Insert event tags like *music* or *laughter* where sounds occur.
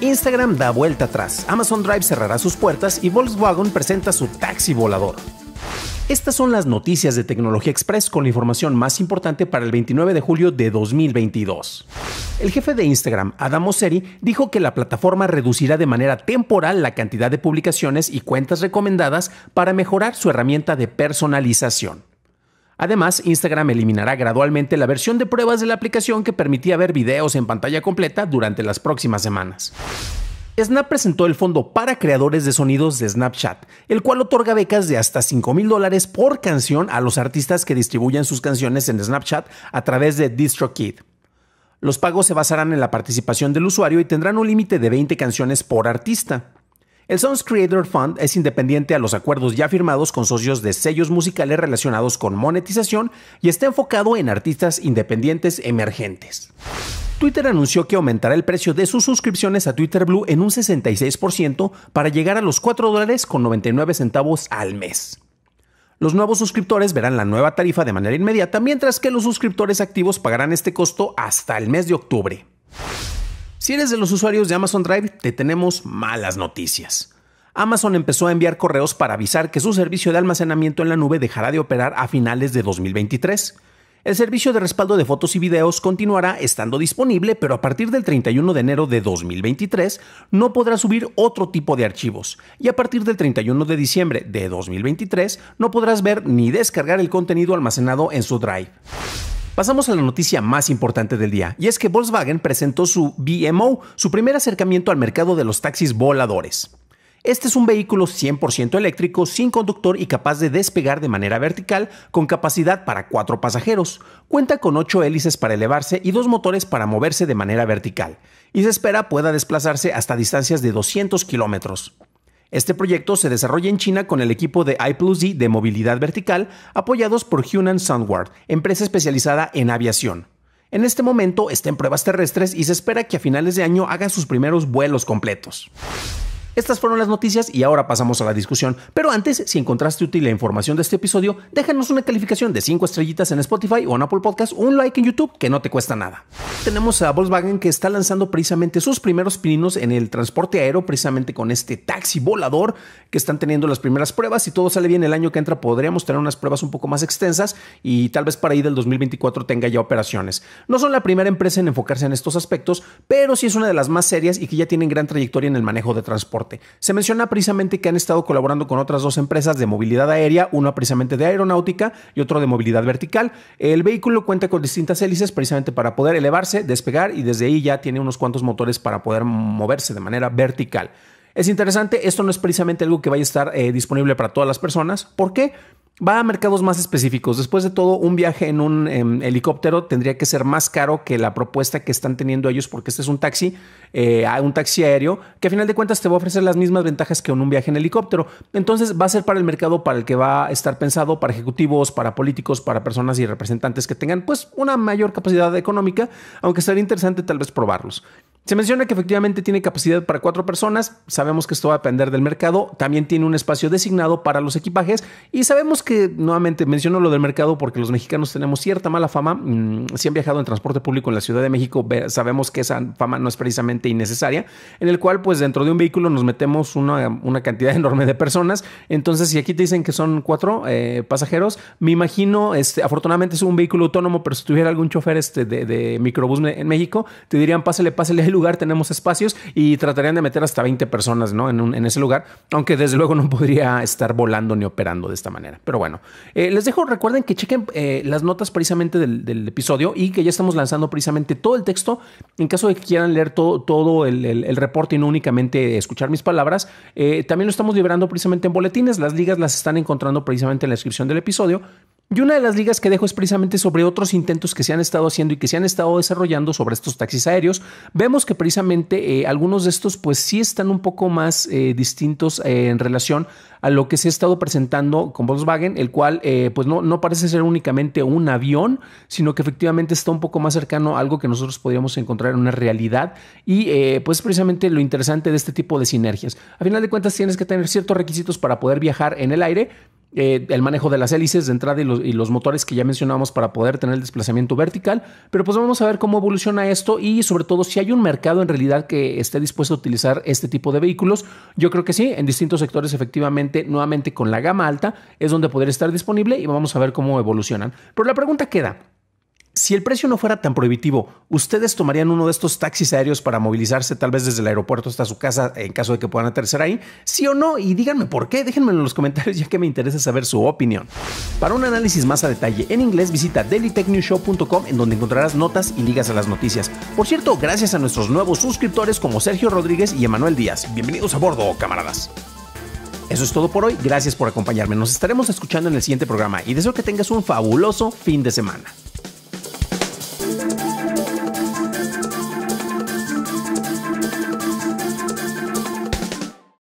Instagram da vuelta atrás, Amazon Drive cerrará sus puertas y Volkswagen presenta su taxi volador. Estas son las noticias de Tecnología Express con la información más importante para el 29 de julio de 2022. El jefe de Instagram, Adam Mosseri, dijo que la plataforma reducirá de manera temporal la cantidad de publicaciones y cuentas recomendadas para mejorar su herramienta de personalización. Además, Instagram eliminará gradualmente la versión de pruebas de la aplicación que permitía ver videos en pantalla completa durante las próximas semanas. Snap presentó el fondo para creadores de sonidos de Snapchat, el cual otorga becas de hasta 5 mil dólares por canción a los artistas que distribuyan sus canciones en Snapchat a través de DistroKid. Los pagos se basarán en la participación del usuario y tendrán un límite de 20 canciones por artista. El Songs Creator Fund es independiente a los acuerdos ya firmados con socios de sellos musicales relacionados con monetización y está enfocado en artistas independientes emergentes. Twitter anunció que aumentará el precio de sus suscripciones a Twitter Blue en un 66% para llegar a los 4 dólares con 99 centavos al mes. Los nuevos suscriptores verán la nueva tarifa de manera inmediata, mientras que los suscriptores activos pagarán este costo hasta el mes de octubre. Si eres de los usuarios de Amazon Drive, te tenemos malas noticias. Amazon empezó a enviar correos para avisar que su servicio de almacenamiento en la nube dejará de operar a finales de 2023. El servicio de respaldo de fotos y videos continuará estando disponible, pero a partir del 31 de enero de 2023 no podrá subir otro tipo de archivos. Y a partir del 31 de diciembre de 2023 no podrás ver ni descargar el contenido almacenado en su Drive. Pasamos a la noticia más importante del día, y es que Volkswagen presentó su BMO, su primer acercamiento al mercado de los taxis voladores. Este es un vehículo 100% eléctrico, sin conductor y capaz de despegar de manera vertical, con capacidad para cuatro pasajeros. Cuenta con ocho hélices para elevarse y dos motores para moverse de manera vertical, y se espera pueda desplazarse hasta distancias de 200 kilómetros. Este proyecto se desarrolla en China con el equipo de I de movilidad vertical, apoyados por Hunan Soundward, empresa especializada en aviación. En este momento está en pruebas terrestres y se espera que a finales de año haga sus primeros vuelos completos. Estas fueron las noticias y ahora pasamos a la discusión. Pero antes, si encontraste útil la información de este episodio, déjanos una calificación de 5 estrellitas en Spotify o en Apple Podcast un like en YouTube que no te cuesta nada. Tenemos a Volkswagen que está lanzando precisamente sus primeros pininos en el transporte aéreo, precisamente con este taxi volador que están teniendo las primeras pruebas. Si todo sale bien el año que entra, podríamos tener unas pruebas un poco más extensas y tal vez para ahí del 2024 tenga ya operaciones. No son la primera empresa en enfocarse en estos aspectos, pero sí es una de las más serias y que ya tienen gran trayectoria en el manejo de transporte. Se menciona precisamente que han estado colaborando con otras dos empresas de movilidad aérea, una precisamente de aeronáutica y otro de movilidad vertical. El vehículo cuenta con distintas hélices precisamente para poder elevarse, despegar y desde ahí ya tiene unos cuantos motores para poder moverse de manera vertical. Es interesante, esto no es precisamente algo que vaya a estar eh, disponible para todas las personas. ¿Por qué? va a mercados más específicos. Después de todo, un viaje en un em, helicóptero tendría que ser más caro que la propuesta que están teniendo ellos, porque este es un taxi, eh, un taxi aéreo, que a final de cuentas te va a ofrecer las mismas ventajas que en un viaje en helicóptero. Entonces va a ser para el mercado para el que va a estar pensado, para ejecutivos, para políticos, para personas y representantes que tengan pues una mayor capacidad económica, aunque sería interesante tal vez probarlos. Se menciona que efectivamente tiene capacidad para cuatro personas, sabemos que esto va a depender del mercado, también tiene un espacio designado para los equipajes. Y sabemos que, nuevamente menciono lo del mercado porque los mexicanos tenemos cierta mala fama, mm, si han viajado en transporte público en la Ciudad de México, sabemos que esa fama no es precisamente innecesaria, en el cual pues dentro de un vehículo nos metemos una, cantidad *laughs* enorme de personas, entonces si aquí te dicen que son cuatro eh, pasajeros, me imagino, este, afortunadamente es un vehículo autónomo, pero si tuviera algún chofer este, de, microbús en México, te dirían pásale, pásale lugar tenemos espacios y tratarían de meter hasta 20 personas ¿no? en, ese lugar, aunque desde luego no podría estar volando ni operando de esta manera. Pero bueno, eh, les dejo, recuerden que chequen eh, las notas precisamente del, episodio y que ya estamos lanzando precisamente todo el texto. En caso de que quieran leer todo, todo el, el, reporte y no únicamente escuchar mis palabras, eh, también lo estamos liberando precisamente en boletines. Las ligas las están encontrando precisamente en la descripción del episodio. Y una de las ligas que dejo es precisamente sobre otros intentos que se han estado haciendo y que se han estado desarrollando sobre estos taxis aéreos. Vemos que precisamente eh, algunos de estos pues sí están un poco más eh, distintos eh, en relación a lo que se ha estado presentando con Volkswagen, el cual pues no, no parece ser únicamente un avión, sino que efectivamente está un poco más cercano a algo que nosotros podríamos encontrar en una realidad y pues precisamente lo interesante de este tipo de sinergias. A final de cuentas tienes que tener ciertos requisitos para poder viajar en el aire, eh, el manejo de las hélices de entrada y los, motores que ya mencionamos para poder tener el desplazamiento vertical. Pero pues vamos a ver cómo evoluciona esto y sobre todo si hay un mercado en realidad que esté dispuesto a utilizar este tipo de vehículos. Yo creo que sí, en distintos sectores efectivamente, nuevamente con la gama alta es donde podría estar disponible y vamos a ver cómo evolucionan. Pero la pregunta queda, si el precio no fuera tan prohibitivo, ¿ustedes tomarían uno de estos taxis aéreos para movilizarse tal vez desde el aeropuerto hasta su casa en caso de que puedan aterrizar ahí? ¿Sí o no? Y díganme por qué, déjenme en los comentarios ya que me interesa saber su opinión. Para un análisis más a detalle en inglés visita dailytechnewshow.com en donde encontrarás notas y ligas a las noticias. Por cierto, gracias a nuestros nuevos suscriptores como Sergio Rodríguez y Emanuel Díaz. Bienvenidos a bordo, camaradas. Eso es todo por hoy, gracias por acompañarme, nos estaremos escuchando en el siguiente programa y deseo que tengas un fabuloso fin de semana.